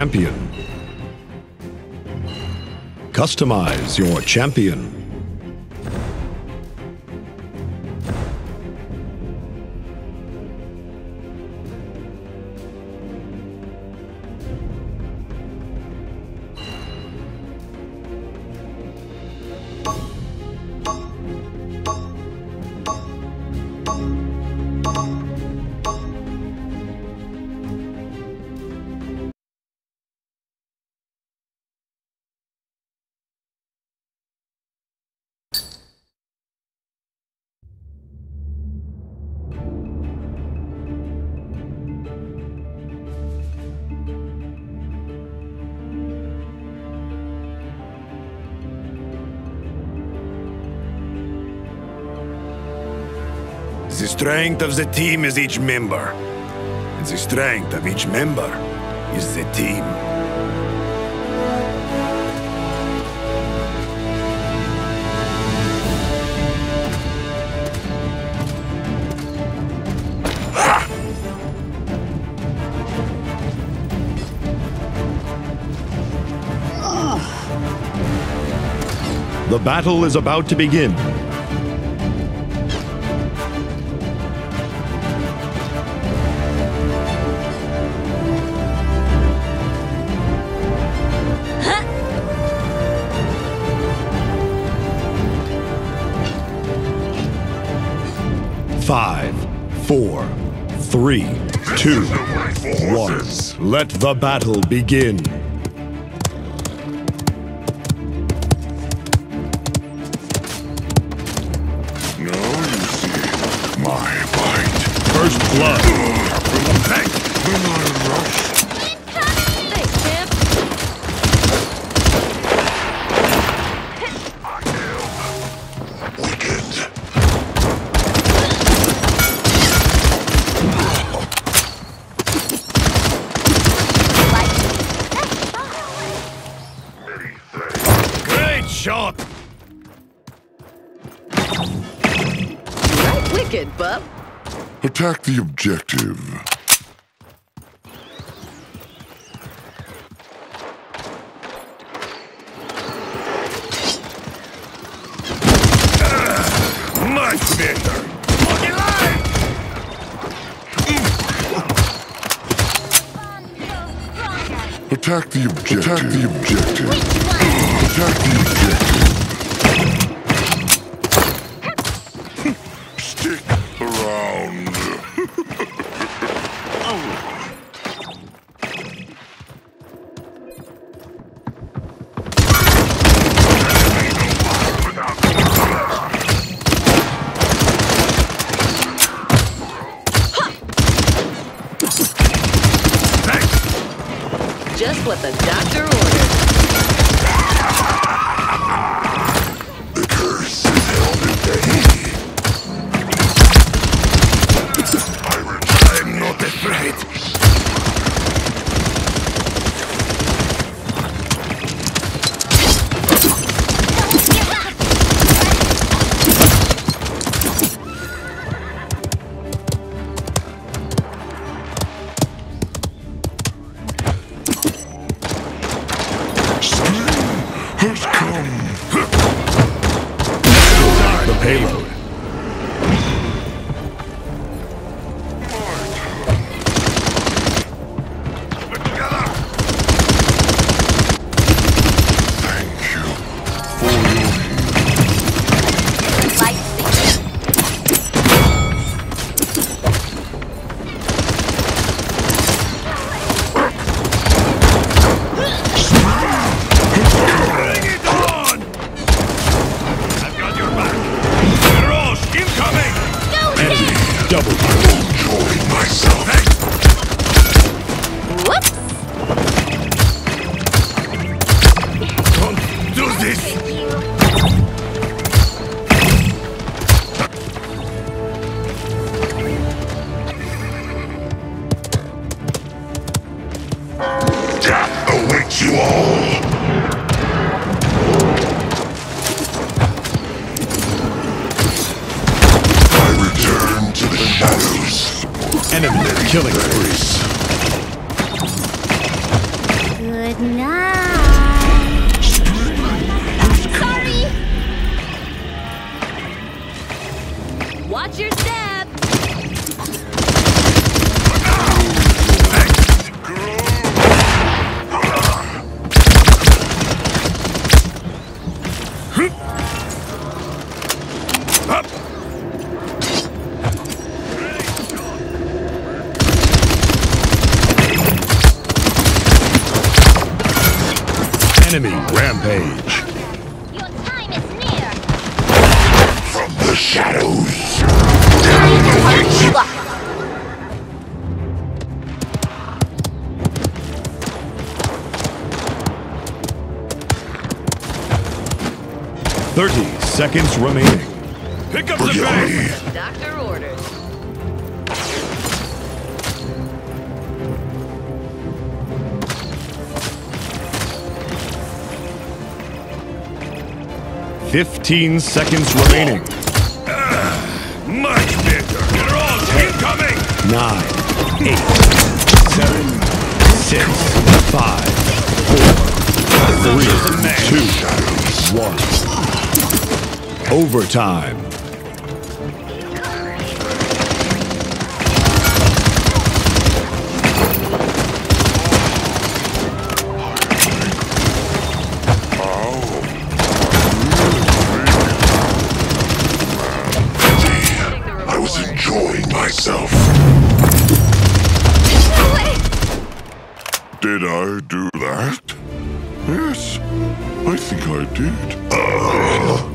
champion. Customize your champion. The strength of the team is each member. And the strength of each member is the team. The battle is about to begin. Five, four, three, two, one. Let the battle begin. Shot! Right wicked, bub. Attack the objective. Much better! Attack the objective. Attack the objective. Just what the doctor ordered. The payload. Double enjoying myself. Whoops. Don't do this! enemy killing spree. Good night. Enemy rampage. Your time is near. From the shadows. Thirty seconds remaining. Pick up Bring the it pace! 15 seconds remaining. Uh, much bigger. They're all Ten, incoming. Nine, eight, seven, six, five, four, three, two, one. Overtime. Did I do that? Yes, I think I did. Ugh.